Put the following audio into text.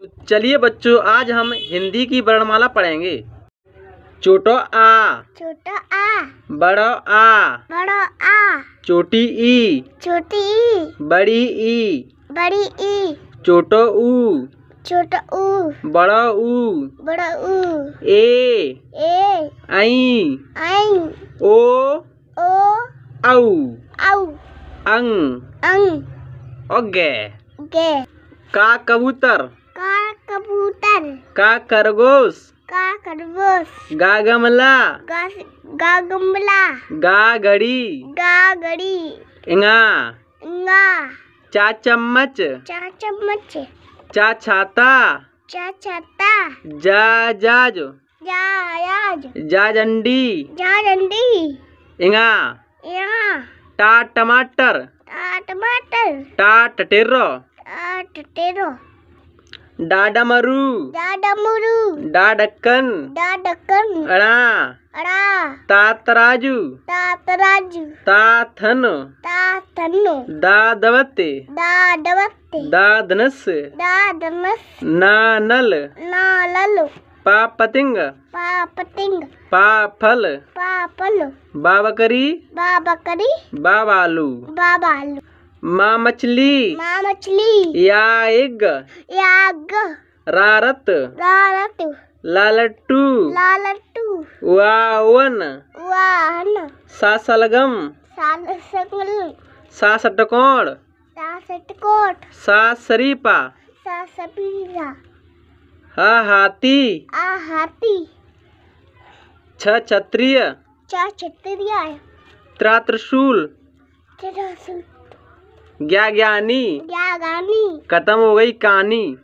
तो चलिए बच्चों आज हम हिंदी की वर्णमाला पढ़ेंगे। छोटो आ। छोटा आ। बड़ो आ। बड़ा आ। छोटी ई। छोटी ई। बड़ी ई। बड़ी ई। छोटो ऊ। छोटा ऊ। बड़ो ऊ। बड़ा ऊ। ए। ए। आई आई ओ। ओ। औ। औ। अंग अंग ओगे गे का कबूतर। का खरगोश? का खरगोश। गा गमला गा गमला गा घड़ी गा गड़ी इंगा। गा चा चम्मच। चा चम्मच। चा छाता। चा छाता। जा जाज। जा याज जा जंडी। जा डंडी इंगा। यहाँ टा टमाटर। टा टमाटर। टा टटेरो। टा टटेरो। डा डमरू डा डमरू डा डक्कन डा डक्कन अड़ा अड़ा ता तराजू ता तराजू ता थन ता तन्नो दा दवते डा डबत्ते दा धनस डा डमस ना नल माँ मछली। माँ मछली। या एग याग। रारत। रारत। लालट्टू। लालटू वावन। वाहन। सा सलगम साल संगल सा सटकोण सा सटकोट सा शरीफा सा सबीरा हा हाथी आ हाथी छ क्षत्रिय छतरिया त्रा त्रिशूल तेरा सुन ज्ञा ज्ञानी? ज्ञा खत्म हो खत्म हो गई कहानी।